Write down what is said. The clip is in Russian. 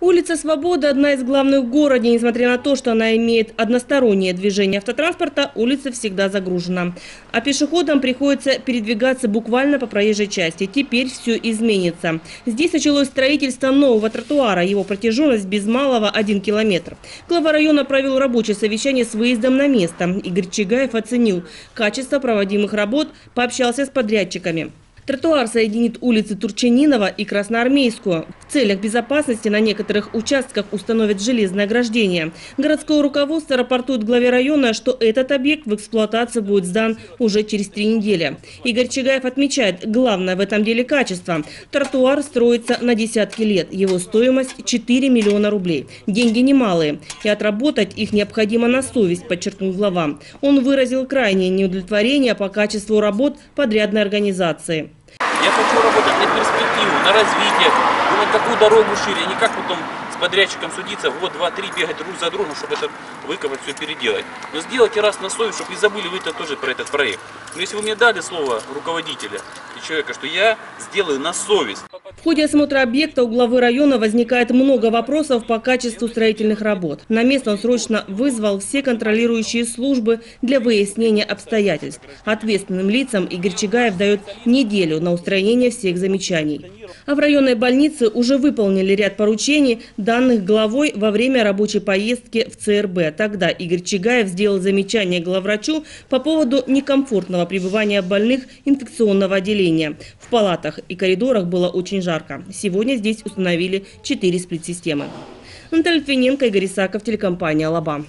Улица Свободы – одна из главных в городе. Несмотря на то, что она имеет одностороннее движение автотранспорта, улица всегда загружена. А пешеходам приходится передвигаться буквально по проезжей части. Теперь все изменится. Здесь началось строительство нового тротуара. Его протяженность без малого один километр. Глава района провел рабочее совещание с выездом на место. Игорь Чигаев оценил качество проводимых работ, пообщался с подрядчиками. Тротуар соединит улицы Турчанинова и Красноармейскую. В целях безопасности на некоторых участках установят железное ограждение. Городское руководство рапортует главе района, что этот объект в эксплуатацию будет сдан уже через три недели. Игорь Чигаев отмечает, главное в этом деле качество. Тротуар строится на десятки лет. Его стоимость 4 миллиона рублей. Деньги немалые. И отработать их необходимо на совесть, подчеркнул глава. Он выразил крайнее неудовлетворение по качеству работ подрядной организации. Я хочу работать на перспективу, на развитие, думать, какую дорогу шире, а не как потом с подрядчиком судиться, год, два, три бегать друг за другом, чтобы это выковать, все переделать. Но сделайте раз на совесть, чтобы не забыли вы это тоже про этот проект. Но если вы мне дали слово руководителя и человека, что я сделаю на совесть, В ходе осмотра объекта у главы района возникает много вопросов по качеству строительных работ. На место он срочно вызвал все контролирующие службы для выяснения обстоятельств. Ответственным лицам Игорь Чигаев дает неделю на устранение всех замечаний. А в районной больнице уже выполнили ряд поручений, данных главой во время рабочей поездки в ЦРБ. Тогда Игорь Чигаев сделал замечание главврачу по поводу некомфортного пребывания больных инфекционного отделения. В палатах и коридорах было очень жарко. Сегодня здесь установили 4 сплит-системы. Наталья Литвиненко, Игорь Исаков, телекомпания «Алаба».